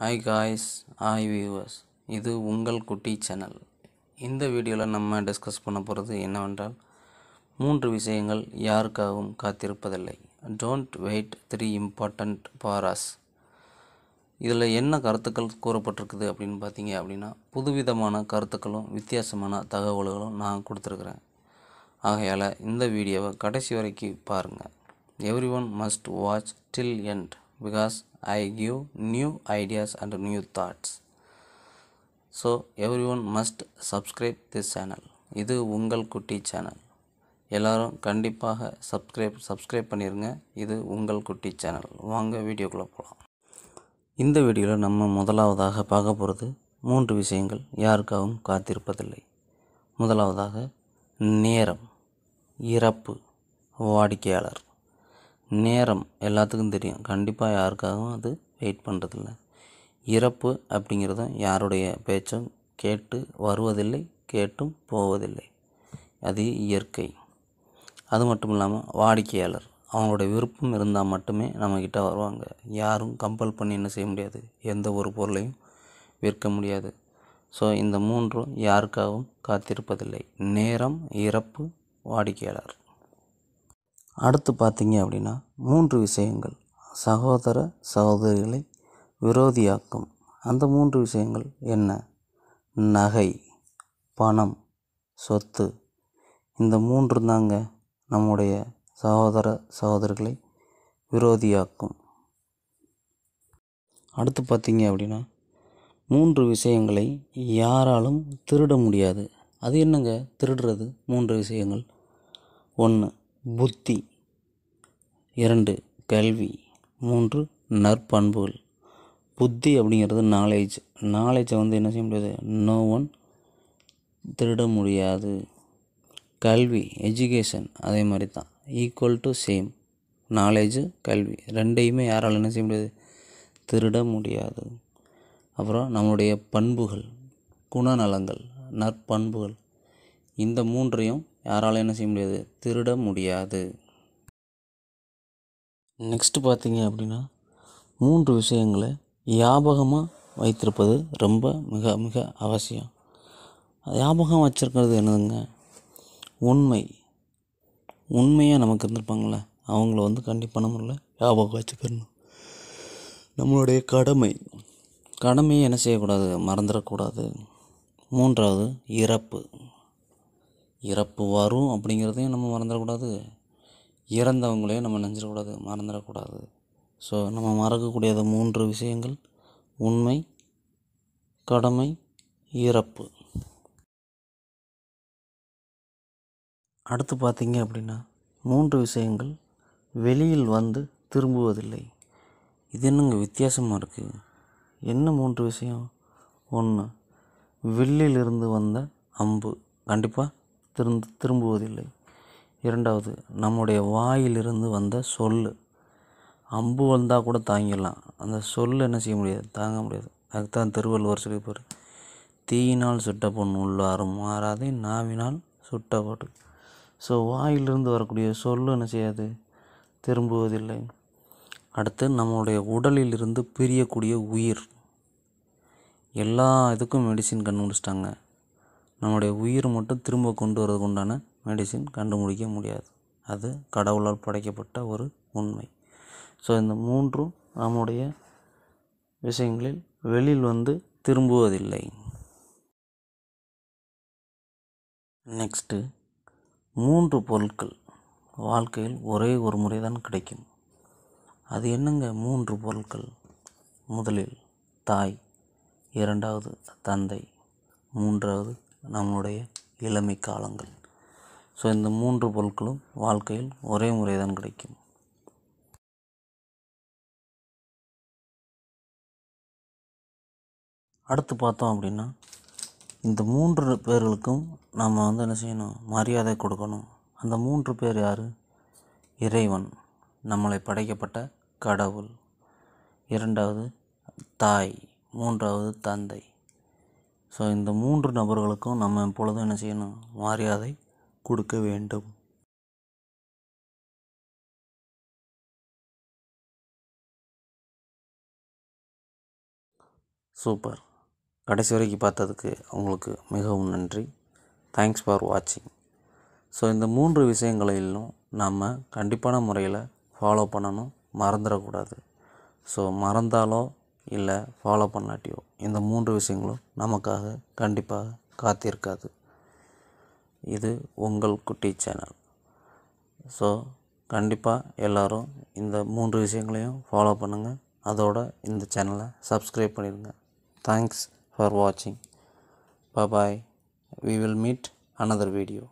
Hi guys hi viewers இது உங்கள் குட்டி சேனல் இந்த வீடியோவில் நம்ம டிஸ்கஸ் பண்ண போகிறது என்னவென்றால் மூன்று விஷயங்கள் யாருக்காகவும் காத்திருப்பதில்லை. Don't wait three important paras இதில் என்ன கருத்துக்கள் கூறப்பட்டிருக்குது அப்படின்னு பார்த்தீங்க அப்படின்னா புதுவிதமான கருத்துக்களும் வித்தியாசமான தகவல்களும் நான் கொடுத்துருக்குறேன். ஆகையால் இந்த வீடியோவை கடைசி வரைக்கும் பாருங்கள் every one must watch till end because I give new ideas and new thoughts so every one must subscribe this channel இது உங்கள் குட்டி சேனல் எல்லோரும் கண்டிப்பாக சப்ஸ்கிரைப் சப்ஸ்கிரைப் பண்ணிடுங்க இது உங்கள் குட்டி சேனல் வாங்க வீடியோக்குள்ளே போகலாம் இந்த வீடியோவில் நம்ம முதலாவதாக பார்க்க போகிறது மூன்று விஷயங்கள் யாருக்காகவும் காத்திருப்பதில்லை. முதலாவதாக நேரம் இறப்பு வாடிக்கையாளர். நேரம் எல்லாத்துக்கும் தெரியும். கண்டிப்பாக யாருக்காகவும் அது வெயிட் பண்ணுறதில்ல இறப்பு அப்படிங்கிறதும் யாருடைய பேச்சும் கேட்டு வருவதில்லை கேட்டும் போவதில்லை. அது இயற்கை. அது மட்டும் இல்லாமல் வாடிக்கையாளர் அவங்களோட விருப்பம் இருந்தால் மட்டுமே நம்மக்கிட்ட வருவாங்க. யாரும் கம்பல் பண்ணி என்ன செய்ய முடியாது. எந்த ஒரு பொருளையும் விற்க முடியாது. ஸோ இந்த மூன்றும் யாருக்காகவும் காத்திருப்பதில்லை. நேரம் இறப்பு வாடிக்கையாளர். அடுத்து பார்த்தீங்க அப்படின்னா மூன்று விஷயங்கள். சகோதர சகோதரிகளை விரோதியாக்கும். அந்த மூன்று விஷயங்கள் என்ன? நகை பணம் சொத்து. இந்த மூன்று தாங்க நம்முடைய சகோதர சகோதரிகளை விரோதியாக்கும். அடுத்து பார்த்தீங்க அப்படின்னா மூன்று விஷயங்களை யாராலும் திருட முடியாது. அது என்னங்க? திருடுறது மூன்று விஷயங்கள். ஒன்று புத்தி. இரண்டு கல்வி. மூன்று நற்பண்புகள். புத்தி அப்படிங்கிறது நாலேஜ் நாலேஜை வந்து என்ன செய்ய முடியாது? நோ ஒன் திருட முடியாது. கல்வி எஜுகேஷன் அதே மாதிரி தான். ஈக்குவல் டு சேம் நாலேஜு கல்வி. ரெண்டையுமே யாரால் என்ன செய்ய முடியாது? திருட முடியாது. அப்புறம் நம்மளுடைய பண்புகள் குணநலங்கள் நற்பண்புகள். இந்த மூன்றையும் யாராலும் என்ன செய்ய முடியாது? திருட முடியாது. நெக்ஸ்ட்டு பார்த்தீங்க அப்படின்னா மூன்று விஷயங்களை ஞாபகமாக வைத்திருப்பது ரொம்ப மிக மிக அவசியம். ஞாபகம் வச்சுருக்கிறது என்னதுங்க? உண்மை. உண்மையாக நமக்கு இருந்திருப்பாங்களே அவங்கள வந்து கண்டிப்பான முறையில் ஞாபகம் வச்சுக்கணும். நம்மளுடைய கடமை. கடமையை என்ன செய்யக்கூடாது? மறந்துடக்கூடாது. மூன்றாவது இறப்பு. இறப்பு வரும் அப்படிங்கிறதையும் நம்ம மறந்துடக்கூடாது. இறந்தவங்களையும் நம்ம நினச்சிடக்கூடாது மறந்துடக்கூடாது. ஸோ நம்ம மறக்கக்கூடியது மூன்று விஷயங்கள். உண்மை கடமை இறப்பு. அடுத்து பார்த்தீங்க அப்படின்னா மூன்று விஷயங்கள் வெளியில் வந்து திரும்புவதில்லை. இது என்னங்க வித்தியாசமாக இருக்குது என்ன மூன்று விஷயம்? ஒன்று வில்லிலிருந்து வந்த அம்பு. கண்டிப்பாக திருந்து திரும்புவதில்லை. இரண்டாவது நம்முடைய வாயிலிருந்து வந்த சொல் அம்பு வந்தால் கூட தாங்கிடலாம். அந்த சொல் என்ன செய்ய முடியாது? தாங்க முடியாது. அதுக்கு தான் திருவள்ளுவர் சொல்லியிருப்பார். தீயினால் சுட்ட பொண்ணு உள்ளாரும் மாறாதே நாவினால் சுட்டப்படு ஸோ வாயிலிருந்து வரக்கூடிய சொல் என்ன செய்யாது? திரும்புவதில்லை. அடுத்து நம்மளுடைய உடலில் இருந்து பிரியக்கூடிய உயிர். எல்லா இதுக்கும் மெடிசின் கண்டுபிடிச்சிட்டாங்க. நம்முடைய உயிர் மட்டும் திரும்ப கொண்டு வரதுக்கு உண்டான மெடிசின் கண்டுபிடிக்க முடியாது. அது கடவுளால் படைக்கப்பட்ட ஒரு உண்மை. ஸோ இந்த மூன்றும் நம்முடைய விஷயங்களில் வெளியில் வந்து திரும்புவதில்லை. நெக்ஸ்ட்டு மூன்று பொருட்கள் வாழ்க்கையில் ஒரே ஒரு முறை தான் கிடைக்கும். அது என்னங்க மூன்று பொருட்கள்? முதலில் தாய் இரண்டாவது தந்தை மூன்றாவது நம்முடைய இளமை காலங்கள். ஸோ இந்த மூன்று பொருட்களும் வாழ்க்கையில் ஒரே முறை தான் கிடைக்கும். அடுத்து பார்த்தோம் அப்படின்னா இந்த மூன்று பேர்களுக்கும் நம்ம வந்து என்ன செய்யணும்? மரியாதை கொடுக்கணும். அந்த மூன்று பேர் யார்? இறைவன் நம்மளை படைக்கப்பட்ட கடவுள். இரண்டாவது தாய். மூன்றாவது தந்தை. ஸோ இந்த மூன்று நபர்களுக்கும் நம்ம எப்பொழுதும் என்ன செய்யணும்? மரியாதை கொடுக்க வேண்டும். சூப்பர் கடைசி வரைக்கும் பார்த்ததுக்கு உங்களுக்கு மிகவும் நன்றி. தேங்க்ஸ் ஃபார் வாட்சிங் ஸோ இந்த மூன்று விஷயங்களிலும் நம்ம கண்டிப்பான முறையில் ஃபாலோ பண்ணணும். மறந்துடக்கூடாது. ஸோ மறந்தாலோ இல்லை ஃபாலோ பண்ணாட்டியோ. இந்த மூன்று விஷயங்களும் நமக்காக கண்டிப்பாக காத்திருக்காது. இது உங்கள் குட்டி சேனல். ஸோ கண்டிப்பாக எல்லோரும் இந்த மூன்று விஷயங்களையும் ஃபாலோ பண்ணுங்கள் அதோட இந்த சேனலை சப்ஸ்கிரைப் பண்ணிடுங்க. தேங்க்ஸ் ஃபார் வாட்சிங் bye we will meet another video